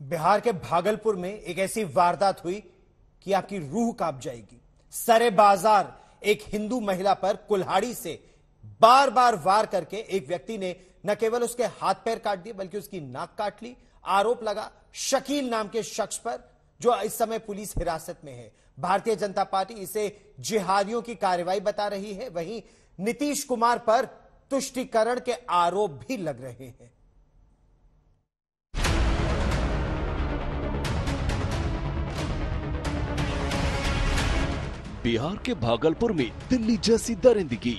बिहार के भागलपुर में एक ऐसी वारदात हुई कि आपकी रूह काँप जाएगी। सरे बाज़ार एक हिंदू महिला पर कुल्हाड़ी से बार बार वार करके एक व्यक्ति ने न केवल उसके हाथ पैर काट दिए, बल्कि उसकी नाक काट ली। आरोप लगा शकील नाम के शख्स पर, जो इस समय पुलिस हिरासत में है। भारतीय जनता पार्टी इसे जिहादियों की कार्रवाई बता रही है। वहीं नीतीश कुमार पर तुष्टिकरण के आरोप भी लग रहे हैं। बिहार के भागलपुर में दिल्ली जैसी दरिंदगी।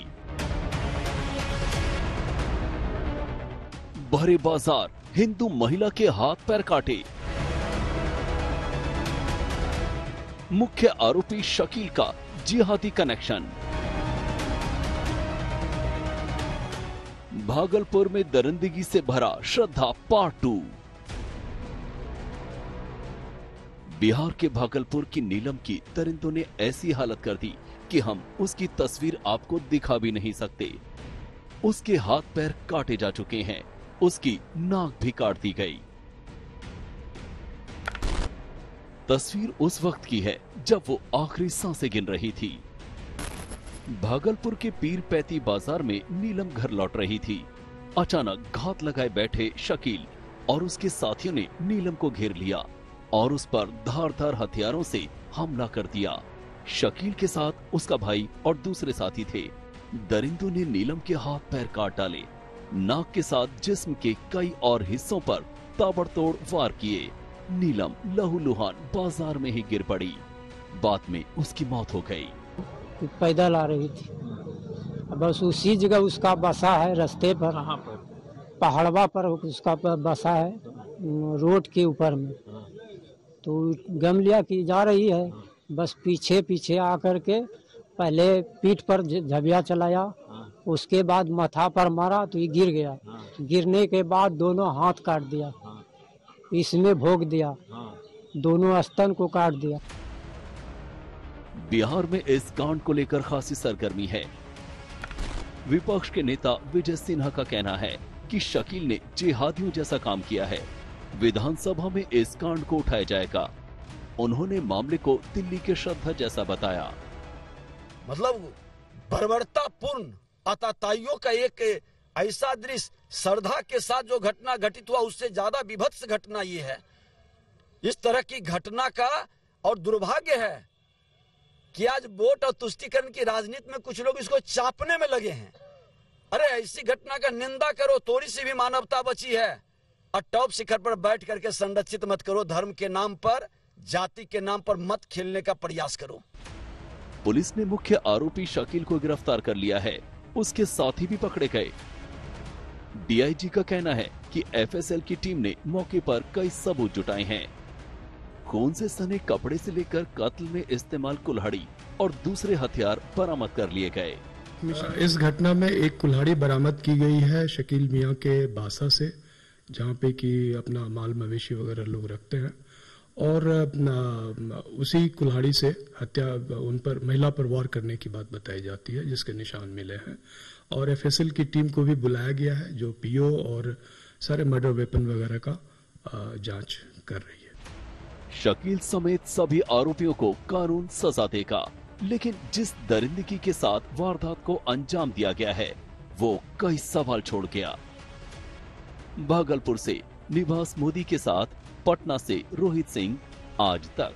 भरे बाज़ार, हिंदू महिला के हाथ पैर काटे। मुख्य आरोपी शकील का जिहादी कनेक्शन। भागलपुर में दरिंदगी से भरा श्रद्धा पार्ट टू। बिहार के भागलपुर की नीलम की दरिंदों ने ऐसी हालत कर दी कि हम उसकी तस्वीर आपको दिखा भी नहीं सकते। उसके हाथ पैर काटे जा चुके हैं। उसकी नाक भी काट दी गई। तस्वीर उस वक्त की है जब वो आखिरी साँसें गिन रही थी। भागलपुर के पीर पैती बाज़ार में नीलम घर लौट रही थी। अचानक घात लगाए बैठे शकील और उसके साथियों ने नीलम को घेर लिया। और उस पर धारदार हथियारों से हमला कर दिया। शकील के साथ उसका भाई और दूसरे साथी थे। दरिंदों ने नीलम के हाथ पैर काट डाले। नाक के साथ जिस्म के कई और हिस्सों पर ताबड़तोड़ वार किए। नीलम लहूलुहान बाज़ार में ही गिर पड़ी। बाद में उसकी मौत हो गई। पैदल आ रही थी। बस उसी जगह उसका बसा है रास्ते पर। पर? पहाड़वा पर उसका बसा है रोड के ऊपर में। तो गम लिया कि जा रही है। बस पीछे पीछे आकर के पहले पीठ पर झबिया चलाया। उसके बाद माथा पर मारा तो ये गिर गया। गिरने के बाद दोनों हाथ काट दिया। इसमें भोग दिया। दोनों स्तन को काट दिया। बिहार में इस कांड को लेकर खासी सरगर्मी है। विपक्ष के नेता विजय सिन्हा का कहना है कि शकील ने जिहादियों जैसा काम किया है। विधानसभा में इस कांड को उठाया जाएगा। उन्होंने मामले को दिल्ली के श्रद्धा जैसा बताया। मतलब बर्बरतापूर्ण अताताइयों का एक ऐसा दृश्य श्रद्धा के साथ जो घटना घटित हुआ, उससे ज़्यादा विभत्स घटना ये है। इस तरह की घटना का और दुर्भाग्य है कि आज वोट और तुष्टिकरण की राजनीति में कुछ लोग इसको चापने में लगे हैं। अरे, ऐसी घटना का निंदा करो, थोड़ी सी भी मानवता बची है। और टॉप शिखर पर बैठ करके संरक्षित मत करो धर्म के नाम पर जाति के नाम पर मत खेलने का प्रयास करो। पुलिस ने मुख्य आरोपी शकील को गिरफ़्तार कर लिया है। उसके साथी भी पकड़े गए। डीआईजी का कहना है कि एफएसएल की टीम ने मौके पर कई सबूत जुटाए हैं। खून से सने कपड़े से लेकर कत्ल में इस्तेमाल कुल्हाड़ी और दूसरे हथियार बरामद कर लिए गए। इस घटना में एक कुल्हाड़ी बरामद की गई है शकील मियाँ के बासा से। जहाँ पे कि अपना माल मवेशी वगैरह लोग रखते हैं और उसी कुल्हाड़ी से हत्या उन पर, महिला पर वार करने की बात बताई जाती है, जिसके निशान मिले हैं। और एफएसएल की टीम को भी बुलाया गया है, जो पीओ और सारे मर्डर वेपन वगैरह का जाँच कर रही है। शकील समेत सभी आरोपियों को कानून सजा देगा, लेकिन जिस दरिंदगी के साथ वारदात को अंजाम दिया गया है, वो कई सवाल छोड़ गया। भागलपुर से निवास मोदी के साथ पटना से रोहित सिंह आज तक।